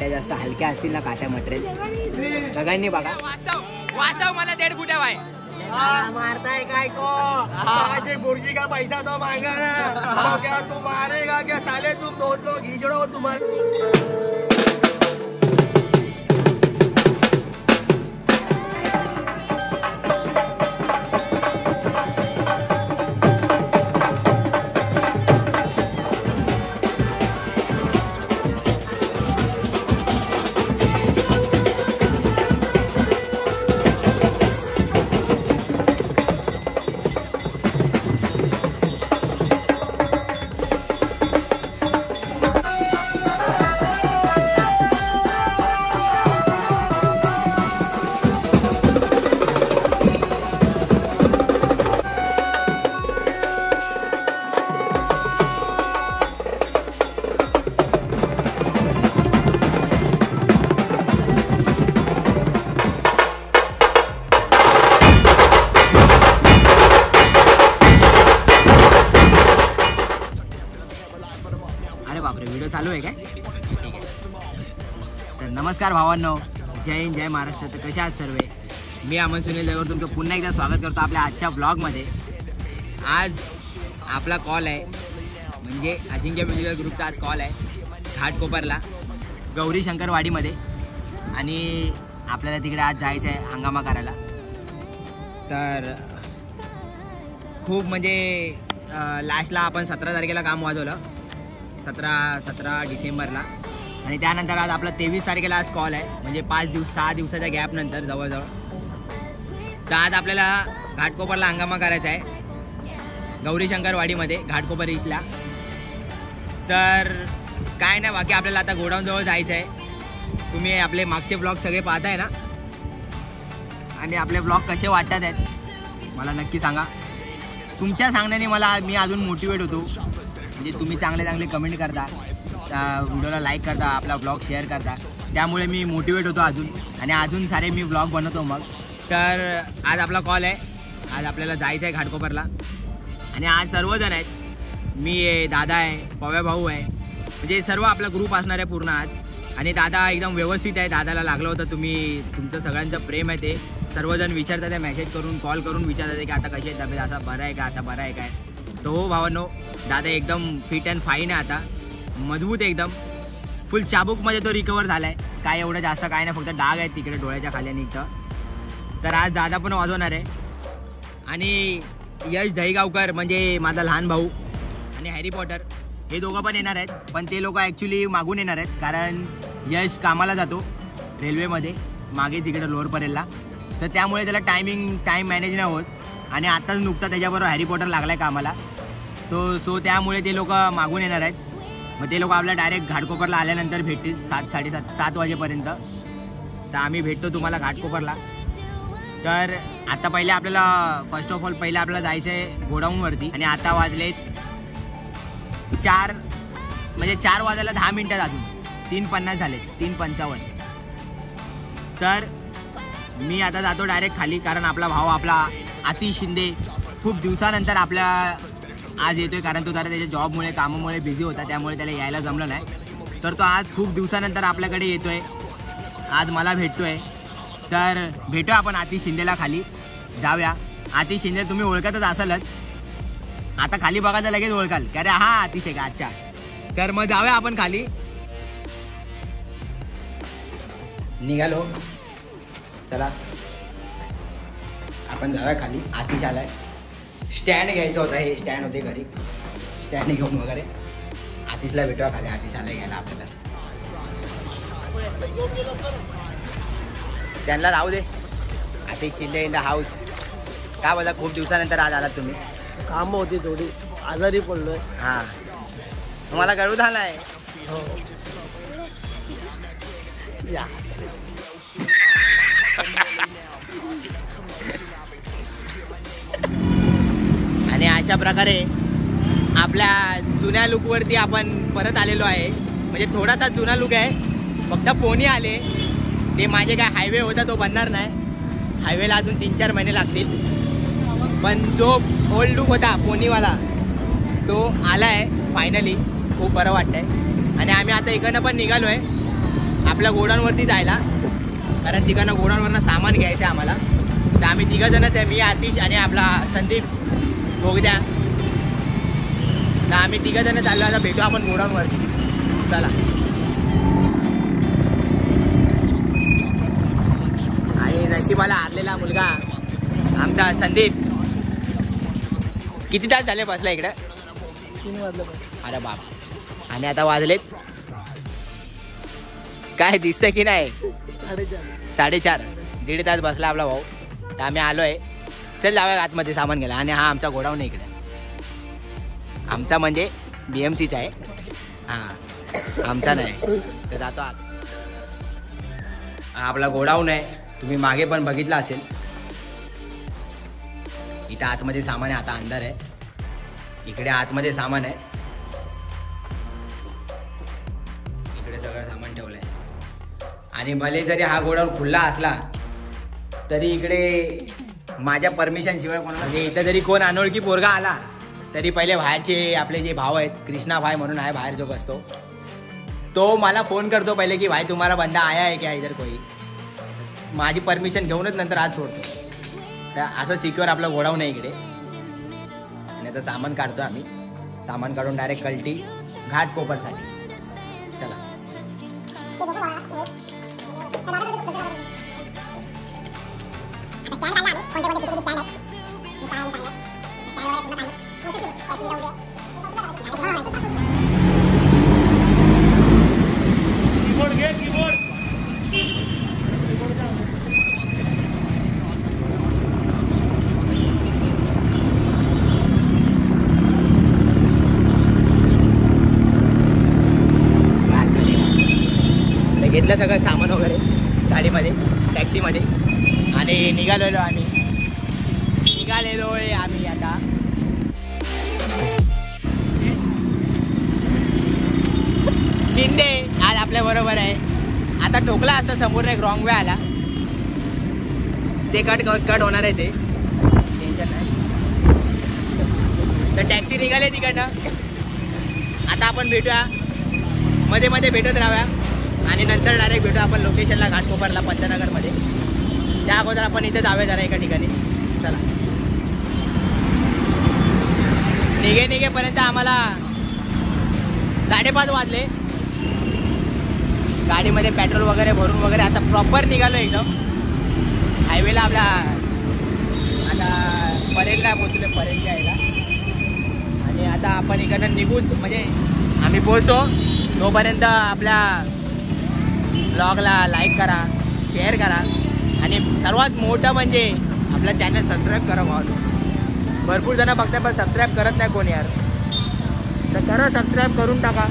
काट्या जास्त हलक्या असतील ना काट्या मटेरियल सगळ्यांनी बघा. वास्तव वास्तव मला दीड फुटा आहे मारताय काय को का पैसा तो मांगा ना क्या तू मारेगा क्या साले तुम दोन लोग हिजड़ो तुम्हारे. चालू आहे काय? ठीक आहे तर नमस्कार भावांनो. जय हिंद जय महाराष्ट्र. तर कशा आहात सर्व? मी अमन सुनील देवर तुमचं पुन्हा एकदा स्वागत करतो आपल्या आजच्या ब्लॉगमध्ये आज आपला कॉल आहे म्हणजे अजिंक्य म्युझिकल ग्रुपचा आज कॉल आहे घाटकोपरला गौरी शंकरवाडीमध्ये आणि आपल्याला तिकडे आज जायचं आहे हंगामा करायला. तर खूप म्हणजे लास्टला आपण सतरा तारखेला काम वाजवलं. सतरा सतरा डिसेंबरला. आणि त्यानंतर आज आपला तेवीस तारखेला आज कॉल आहे. म्हणजे पाच दिवस सहा दिवसाच्या गॅप नंतर जवळजवळ. तर आज आपल्याला घाटकोपरला हंगामा करायचा आहे. गौरीशंकरवाडीमध्ये घाटकोपर ईस्टला तर काय नाही बाकी आपल्याला आता गोडाऊनजवळ जायचं आहे. तुम्ही आपले मागचे ब्लॉग सगळे पाहताय ना? आणि आपले ब्लॉग कसे वाटतात आहेत? मला नक्की सांगा. तुमच्या सांगण्याने मला मी अजून मोटिवेट होतो. म्हणजे तुम्ही चांगले चांगले कमेंट करता त्या व्हिडिओला लाईक करता आपला ब्लॉग शेअर करता. त्यामुळे मी मोटिवेट होतो अजून. आणि अजून सारे मी ब्लॉग बनवतो मग. तर आज आपला कॉल आहे. आज आपल्याला जायचं आहे घाटकोपरला. आणि आज सर्वजण आहेत. मी आहे दादा आहे पव्या भाऊ आहे. म्हणजे सर्व आपला ग्रुप असणार आहे पूर्ण आज. आणि दादा एकदम व्यवस्थित आहे. दादाला लागलं होतं तुम्ही तुमचं सगळ्यांचं प्रेम आहे ते. सर्वजण विचारतात आहे मेसेज करून कॉल करून विचारतात की आता कशी आहे तब्येत? आता बरं आहे का? आता बरं आहे काय? तो हो भावांनो दादा एकदम फिट अँड फाईन आहे आता. मजबूत एकदम. फुल चाबूकमध्ये तो रिकवर झाला आहे काय एवढं जास्त काय नाही फक्त डाग आहेत तिकडे डोळ्याच्या खाली आणि इथं. तर आज दादा पण वाजवणार आहे. आणि यश दहीगावकर म्हणजे माझा लहान भाऊ आणि हॅरी पॉटर हे दोघं पण येणार आहेत. पण ते लोक ॲक्च्युली मागून येणार आहेत कारण यश कामाला जातो रेल्वेमध्ये मागे तिकडे लोअर परेलला तर त्यामुळे त्याला टायमिंग टाईम मॅनेज नाही होत. आणि आत्ताच नुकता त्याच्याबरोबर हॅरी पॉटर लागला आहे कामाला. तो सो त्यामुळे ते लोक मागून येणार आहेत. मग ते लोक आपल्या डायरेक्ट घाटकोपरला आल्यानंतर भेटतील सात साडेसात सात वाजेपर्यंत. तर आम्ही भेटतो तुम्हाला घाटकोपरला. तर आता पहिले आपल्याला फर्स्ट ऑफ ऑल पहिले आपल्याला जायचं आहे गोडाऊनवरती. आणि आता वाजले चार म्हणजे चार वाजायला दहा मिनटात अजून. तीन पन्नास झाले तीन पंचावन्न. तर मी आता जातो डायरेक्ट खाली कारण आपला भाऊ आपला अति शिंदे खूप दिवसानंतर आपल्या आज येतोय कारण तो जरा त्याच्या जॉबमुळे कामामुळे बिझी होता त्यामुळे त्याला यायला जमलं नाही. तर तो आज खूप दिवसानंतर आपल्याकडे येतोय. आज मला भेटतोय. तर भेटू आपण आतिश शिंदेला खाली. जाऊया. आतिश शिंदे तुम्ही ओळखतच असालच. आता खाली बघा तर लगेच ओळखाल. की अरे हा आतिश आहे का अच्छा तर मग जाऊया आपण खाली. निघालो. चला. आपण जाऊया खाली. आतिश आलाय स्टँड घ्यायचं होतं हे. स्टँड होते घरी. स्टँड घेऊन वगैरे. आतिशला भेटूया खाली. आतिश आलाय घ्यायला आपल्याला. त्यांना राहू दे. Atish Shinde in the house का बोला खूप दिवसानंतर आज आलात तुम्ही. कामं होती थोडी. आजारी पडलोय. हा. तुम्हाला कळू झालाय. हो. या. आणि अशा प्रकारे आपल्या जुन्या लुकवरती आपण परत आलेलो आहे. म्हणजे थोडासा जुना लुक आहे. फक्त पोनी आले. ते माझे काय हायवे होता तो बनणार नाही. हायवेला अजून तीन चार महिने लागतील. पण जो ओल्ड लुक होता पोनीवाला तो आला आहे फायनली खूप बरं वाटतंय. आणि आम्ही आता इकडनं पण निघालो आहे आपल्या गोडाऊनवरती जायला. कारण तिकडनं गोडाऊनवरनं सामान घ्यायचं आहे आम्हाला. तर आम्ही तिघं जणच आहे मी आतिश आणि आपला संदीप बोगद्या. तर आम्ही तिघं जण चाललो आता भेटू आपण गोडाऊनवरती. चला. आणि नशिबाला हारलेला मुलगा. आमचा संदीप. किती तास झाले बसला इकडं? अरे बाप. आणि आता वाजलेत. काय दिसतंय की नाही? साडेचार. दीड तास बसला आपला भाऊ. तर आम्ही आलोय. चल जाऊया आतमध्ये सामान घ्यायला. आणि हा आमचा गोडाऊन आहे इकडे. आमचा म्हणजे बी एम सीचा आहे. हा. आमचा नाही. तर जातो आत. हा आपला गोडाऊन आहे. तुम्ही मागे पण बघितला असेल. इथं आतमध्ये सामान आहे. आता अंधार आहे. इकडे आतमध्ये सामान आहे. आणि भले जरी हा गोडाऊन खुल्ला असला तरी इकडे माझ्या परमिशन शिवाय कोणाला म्हणजे इथं जरी कोण अनोळखी पोरगा आला तरी पहिले बाहेरचे आपले जे भाव आहेत कृष्णा भाई म्हणून आहे बाहेर जो बसतो तो मला फोन करतो पहिले की भाई तुम्हाला बंदा आया आहे क्या इधर कोई? माझी परमिशन घेऊनच नंतर आज सोडतो. तर असं सिक्युअर आपलं गोडाऊन आहे इकडे. आणि आता सामान काढतो आम्ही. सामान काढून डायरेक्ट कल्टी घाट कोपरसाठी. सगळं सामान वगैरे गाडीमध्ये टॅक्सीमध्ये आणि निघालेलो आम्ही. निघालेलो आहे आम्ही आता. शिंदे आज आपल्या बरोबर आहे. आता ठोकला असं समोर एक रॉंग वे आला. ते कट कट होणार आहे ते. टेन्शन नाही. तर टॅक्सी निघाली तिकडनं. आता आपण भेटूया. मध्ये मध्ये भेटत राहूया. आणि नंतर डायरेक्ट भेटू आपण लोकेशनला घाटकोपरला पंतनगरमध्ये. त्या अगोदर आपण इथे जावे जरा एका ठिकाणी. चला. निघे निघेपर्यंत आम्हाला साडेपाच वाजले. गाडीमध्ये पेट्रोल वगैरे भरून वगैरे आता प्रॉपर निघालो एकदम. हायवेला आपला आता परेलला पोचलो परेलच्या यायला आणि आता आपण इकडनं निघूच म्हणजे आम्ही पोहोचतो. तोपर्यंत आपल्या ब्लॉगला लाईक करा शेअर करा. आणि सर्वात मोठं म्हणजे आपलं चॅनल सबस्क्राईब करा भाऊ. भरपूर जण बघतात पण सबस्क्राईब करत नाही कोणी यार. तर करा सबस्क्राईब करून टाका.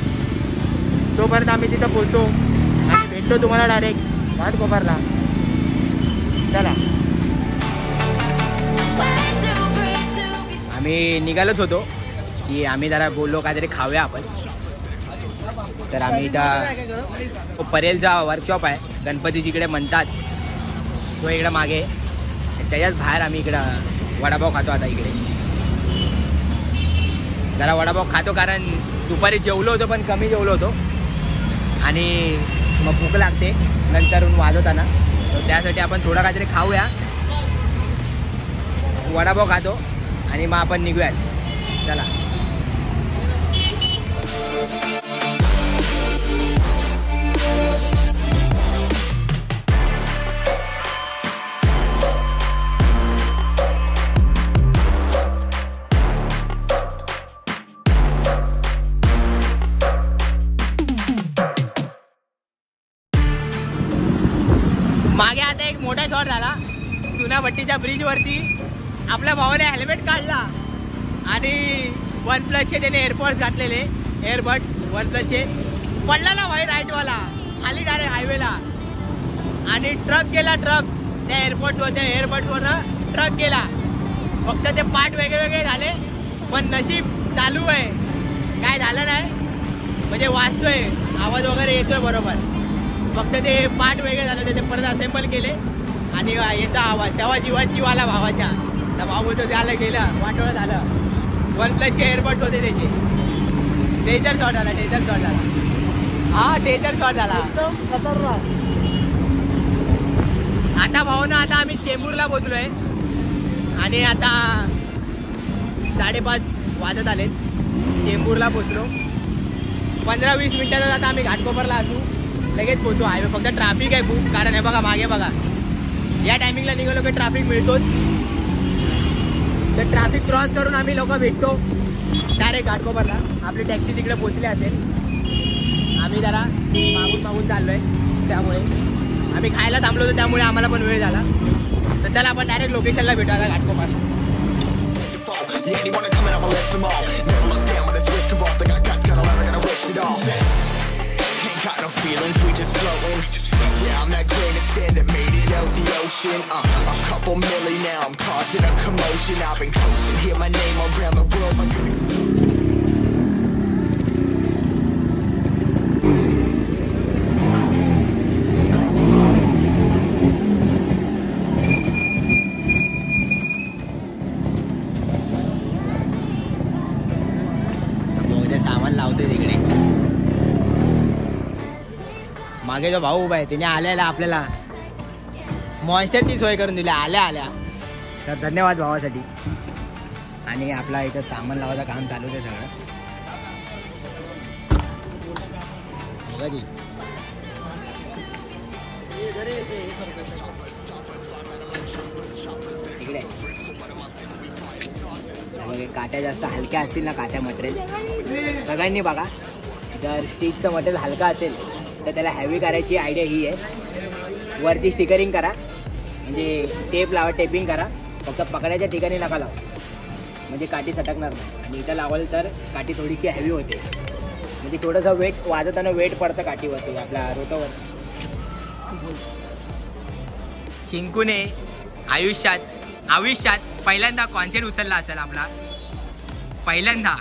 तोपर्यंत आम्ही तिथं बोलतो आणि भेटतो तुम्हाला डायरेक्ट घाट कोपरला चला. आम्ही निघालोच होतो की आम्ही जरा बोललो काहीतरी खाऊया आपण. तर आम्ही इथं तो परेलचा वर्कशॉप आहे गणपती जिकडे म्हणतात तो इकडं मागे त्याच्याच बाहेर आम्ही इकडं वडापाव खातो आता इकडे. जरा वडापाव खातो कारण दुपारी जेवलो होतो पण कमी जेवलो होतो. आणि मग भूक लागते नंतर वाजवताना. तर त्यासाठी आपण थोडं काहीतरी खाऊया. वडापाव खातो आणि मग आपण निघूयात. चला. चुनाभट्टीच्या ब्रिजवरती आपल्या भावाने हेल्मेट काढला. आणि वन प्लसचे त्याने एअरपोर्ट घातलेले. एअरबड्स वन प्लसचे पडला ना भाई राईटवाला खाली डायरेक्ट हायवेला आणि ट्रक गेला ट्रक त्या एअरपोर्टवर त्या एअरबड्सवरनं ट्रक गेला. फक्त ते पार्ट वेगळे वेगळे झाले. पण नशीब चालू आहे. काय झालं नाही. म्हणजे वाचतोय. आवाज वगैरे येतोय बरोबर. फक्त ते पार्ट वेगळे झाले त्याचे ते परत असेंबल केले. आणि याचा आवाज तेव्हा जीवाची वाला भावाच्या. त्या भाऊ होतो त्याला गेलं वाटोळं झालं. वन प्लसचे एअरबड्स होते त्याचे. डेजर शॉट आला डेजर शॉट आला. हा डेंजर शॉट झाला आता भाऊनं आता आम्ही चेंबूरला पोचलोय आणि आता साडेपाच वाजत आले चेंबूरला पोचलो पंधरा वीस मिनिटातच आता आम्ही घाटकोपरला असू. लगेच पोचू हायवे फक्त ट्रॅफिक आहे खूप. कारण हे बघा मागे बघा. या टायमिंगला निघालो की ट्रॅफिक मिळतोच. तर ट्रॅफिक क्रॉस करून आम्ही लोक भेटतो. डायरेक्ट घाटकोपरला. आपली टॅक्सी तिकडे पोचली असेल. आम्ही जरा मागून मागून चाललोय. त्यामुळे आम्ही खायला थांबलो होतो त्यामुळे आम्हाला पण वेळ झाला. तर चला आपण डायरेक्ट लोकेशनला भेटू आता घाटकोपरला. Got got a lot, wish it. Ain't got no feelings, we just floating. Yeah, I'm that grain of sand that made it out the ocean. Uh, a couple milli now, I'm causing a commotion. I've been coasting, hear my name around the world like मागे जो भाऊ उभा आहे त्याने आल्याला आपल्याला मॉन्स्टरची सोय करून दिली. आल्या आल्या. तर धन्यवाद भावासाठी. आणि आपला इथं सामान लावायचं काम चालू आहे सगळं. बघा काट्या जास्त हलक्या असतील ना काट्या मटेरियल. सगळ्यांनी बघा. जर स्टिकचं मटेरियल हलका असेल तर त्याला हॅवी करायची आयडिया ही आहे. वरती स्टिकरिंग करा. म्हणजे टेप लावा टेपिंग करा. फक्त पकडायच्या ठिकाणी नका लावा. म्हणजे काठी सटकणार नाही. आणि इथं लावाल तर काठी थोडीशी हॅवी होते. म्हणजे थोडंसं वेट वाजवताना वेट पडतं काठीवरती आपल्या रोटावर. चिंकूने आयुष्यात आयुष्यात पहिल्यांदा कॉन्सर्ट उचलला असेल आपला. पहिल्यांदा.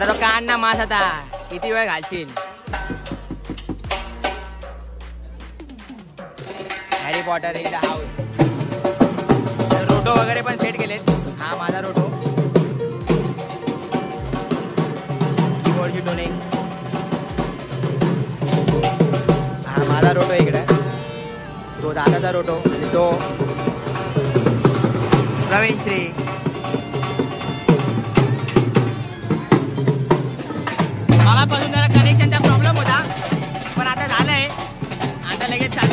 अरे तो काढ ना मास आता. किती वेळ घालशील? Harry Potter in the house रोटो वगैरे पण सेट केलेत. हा माझा रोटो. कीबोर्डची हा माझा रोटो इकडे. तो दादाचा रोटो. तो प्रवीण श्री. आता लगेच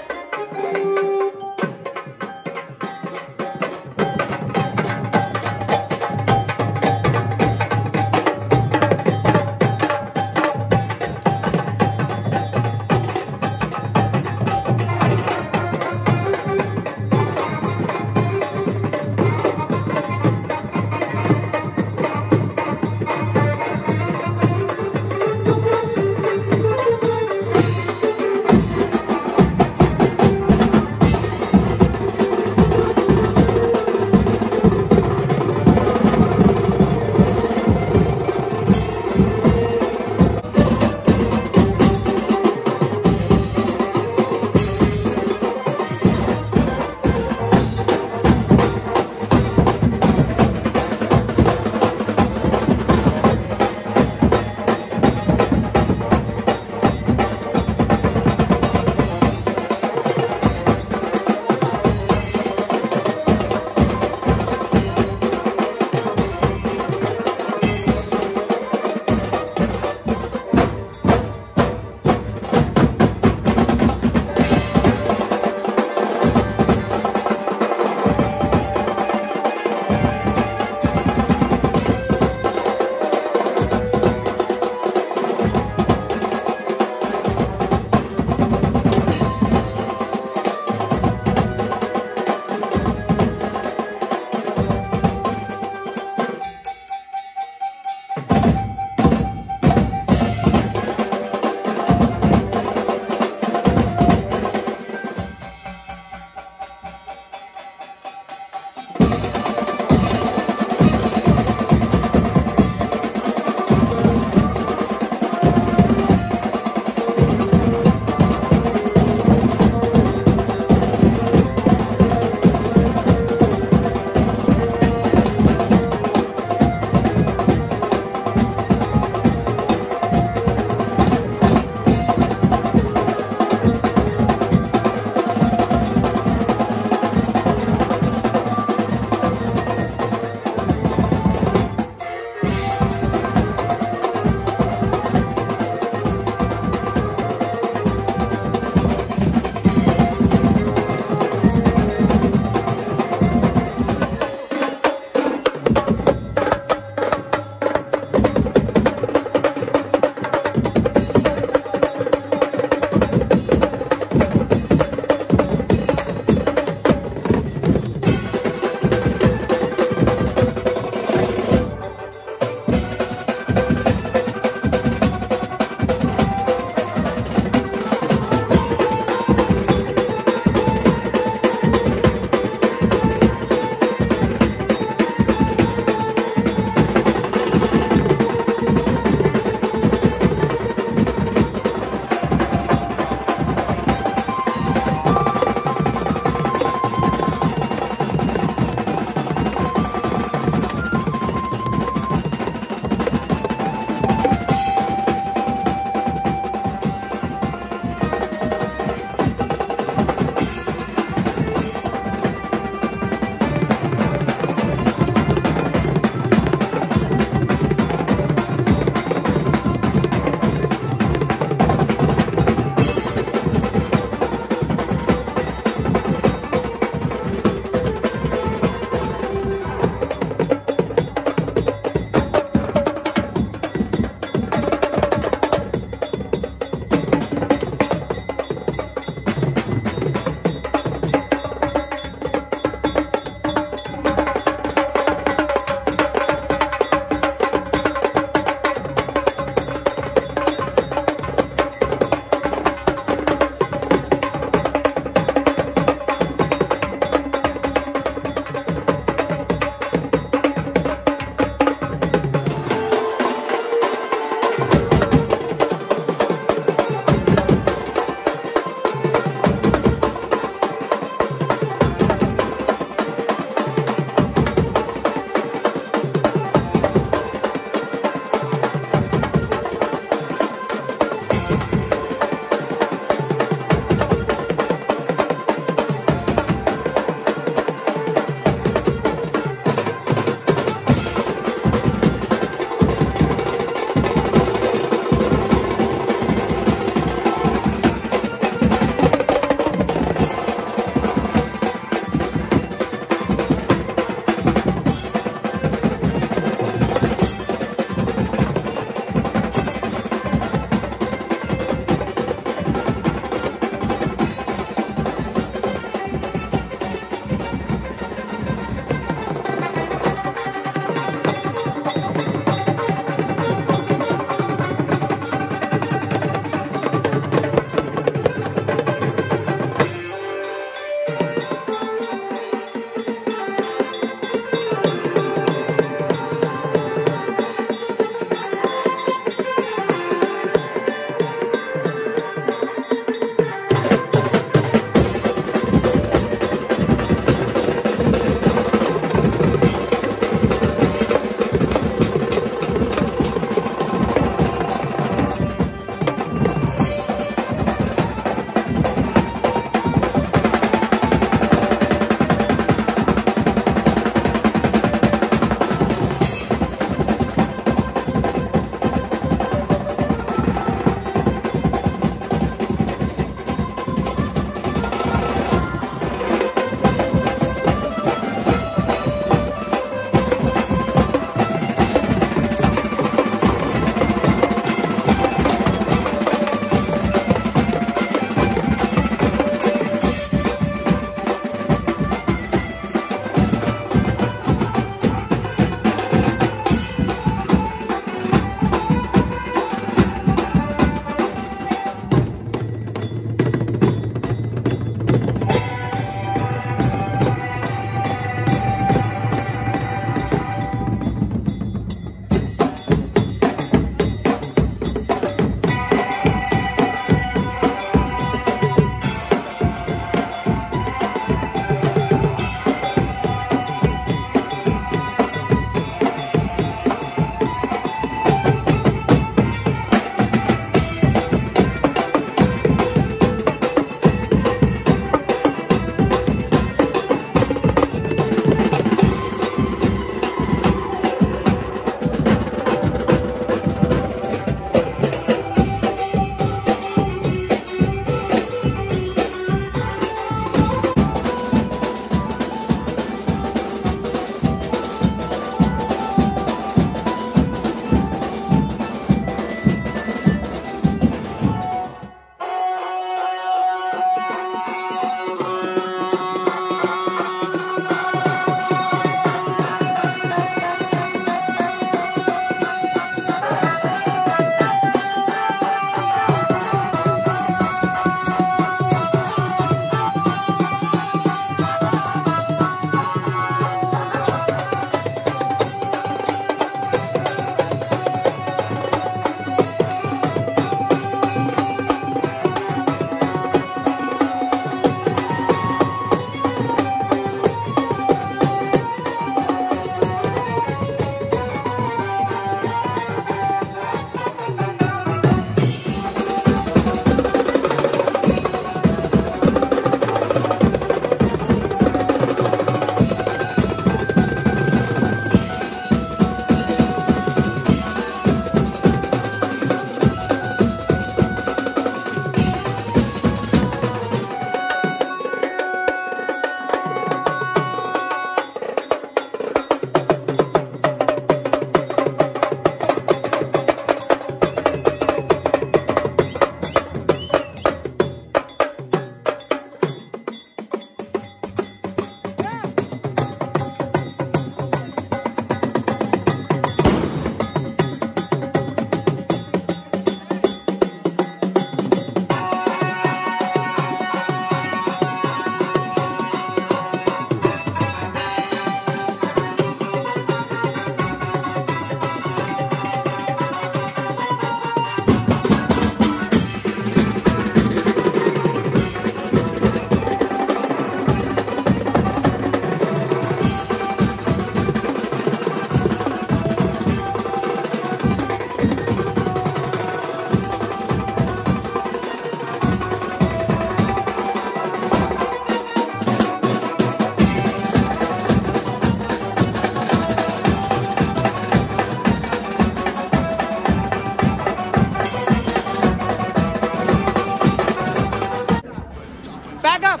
Back up!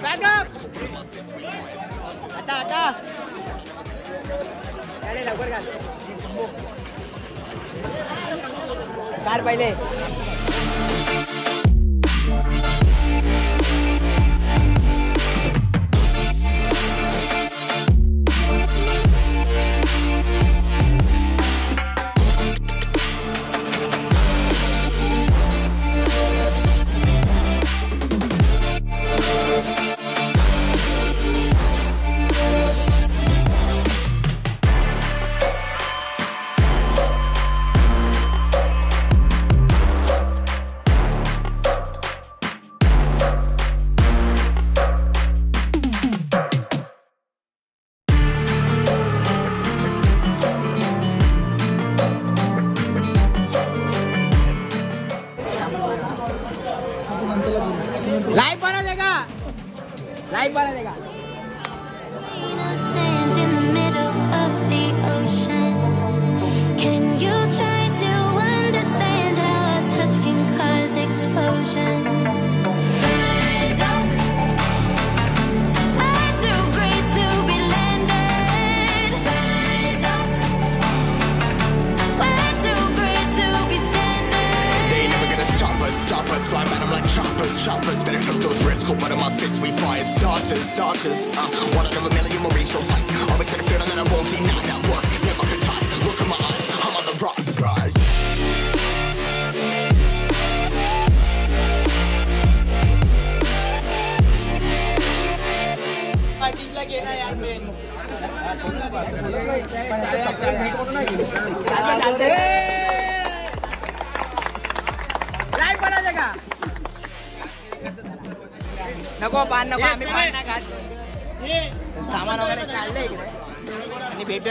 Back up! Ata, ata! Dale, la cuerda. Sar, baile.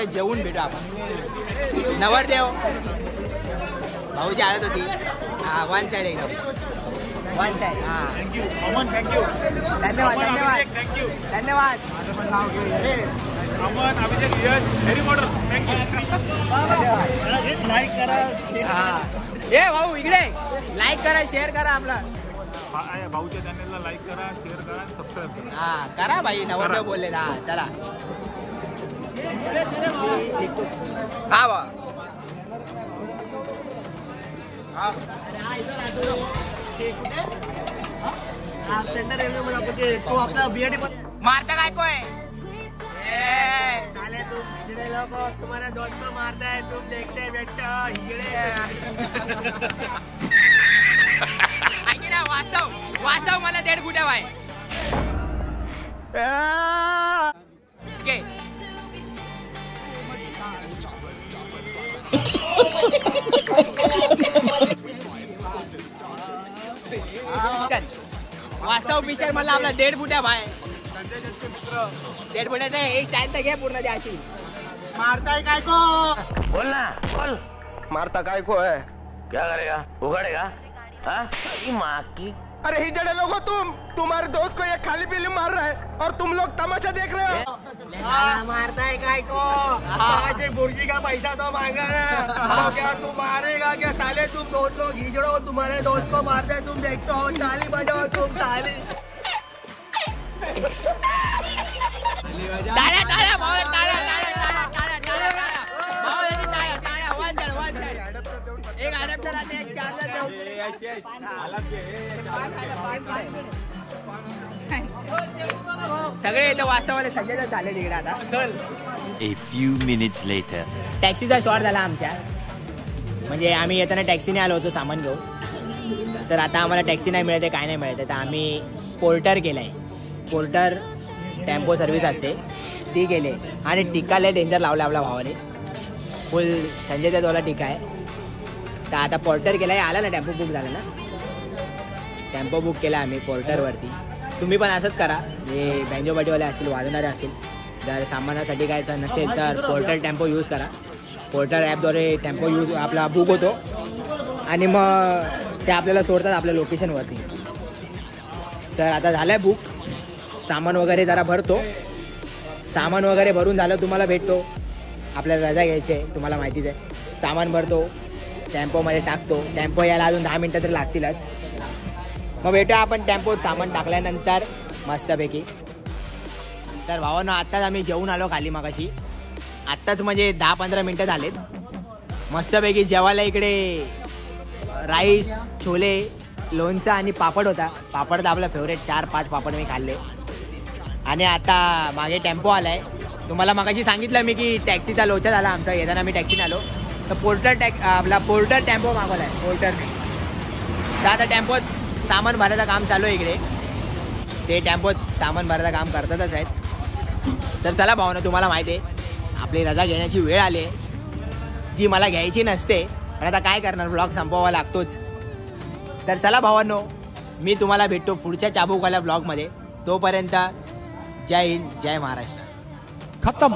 भेटूया जेवून भेटू आपण नवरदेव भाऊची आळत होती हा वन साईड एकदम वन साईड हा थँक्यू धन्यवाद धन्यवाद थँक्यू धन्यवाद Aman Abhishek Yash very model thank you like करा हा ए भाऊ इकडे लाईक करा शेअर करा आपला भाऊच्या चॅनलला लाईक करा शेअर करा सबस्क्राईब करा हा करा भाई नवरदेव बोलले हा चला हा बा सेंटर रेल्वे मध्ये आपण ते- तो आपला बीआरटी पण मारता काय कोय चाले तुम हिजड़े लोग तुम्हारे दोस्त को मारता है तुम देखते बैठो हिजड़े ऐकी ना वास्तव वास्तव मला देड कुठे बाय ओके वास्तव पिक्चर मला आपला देड फुट्या भाय देड फुट्याचा एक टाइम तर घे पूर्ण द्याची मारताय काय को बोल ना बोल मारता काय को है क्या करेगा उगड़ेगा हाँ माँ की अरे हिजड़े लोगो तुम। तुम्हारे दोस्त को ये खाली पीली मार रहा है और तुम लोग तमाशा देख रहे हो। मारताय काय को आज एक मुर्गी का पैसा तो मांगा ना तो क्या तू मारेगा क्या साले तुम दोस्त लोग हिजड़ो तुम्हारे दोस्त को मारते तुम देखते हो? ताली बजाओ तुम ताली। टाळ्या टाळ्या भाऊ टाळ्या चार्जर सगळे इथं वास्तवाले सगळे झाले तिकडे आता. चल. A few minutes later. टॅक्सीचा शॉट झाला आमच्या. म्हणजे आम्ही येताना टॅक्सीने आलो होतो सामान घेऊन. तर आता आम्हाला टॅक्सी नाही मिळते काय नाही मिळते. तर आम्ही पोर्टर केलं आहे पोर्टर टेम्पो सर्व्हिस असते. ती केली. आणि टिकाले डेंजर लावलं आपल्या भावाने. फुल संजय दत्तवाला टिका आहे. तर आता पोर्टर केला आहे आला ना टेम्पो बुक झाला ना? टेम्पो बुक केला आम्ही पोर्टरवरती तुम्ही पण असंच करा. जे बँजोबाटीवाले असेल वाजणारे असेल जर सामानासाठी काय नसेल तर पोर्टर टेम्पो यूज करा. पोर्टर ॲपद्वारे टेम्पो यूज आपला बुक होतो. आणि मग ते आपल्याला सोडतात आपल्या लोकेशनवरती तर आता झालं आहे बुक सामान वगैरे जरा भरतो. सामान वगैरे भरून झालं तुम्हाला भेटतो. आपल्याला रजा घ्यायची आहे तुम्हाला माहितीच आहे. सामान भरतो. टेम्पोमध्ये टाकतो. टेम्पो यायला अजून दहा मिनटं तरी लागतीलच. मग भेटूया आपण टेम्पोत सामान टाकल्यानंतर मस्तपैकी. तर भावानं आत्ताच आम्ही जेवून आलो खाली मागाशी. आत्ताच म्हणजे दहा पंधरा मिनटं झालेत. मस्तपैकी जेवायला इकडे राईस छोले लोणचं आणि पापड होता. पापड तर आपला फेवरेट चार पाच पापड मी खाल्ले. आणि आता मागे टेम्पो आलाय. तुम्हाला मगाशी सांगितलं मी की टॅक्सीचा लोचा झाला आमचा येताना मी टॅक्सीने आलो. तर पोर्टर टॅक आपला पोर्टर टेम्पो मागवला आहे पोर्टरने तर आता टेम्पोत सामान भरायचं काम चालू आहे इकडे. ते टेम्पोत सामान भरायचं काम करतातच आहेत. तर चला भावना तुम्हाला माहिती आहे आपली रजा घेण्याची वेळ आली आहे. जी मला घ्यायची नसते पण आता काय करणार? ब्लॉग संपवावा लागतोच. तर चला भावांनो मी तुम्हाला भेटतो पुढच्या चाबूकवाल्या ब्लॉगमध्ये तोपर्यंत जय हिंद जय महाराष्ट्र. खतम.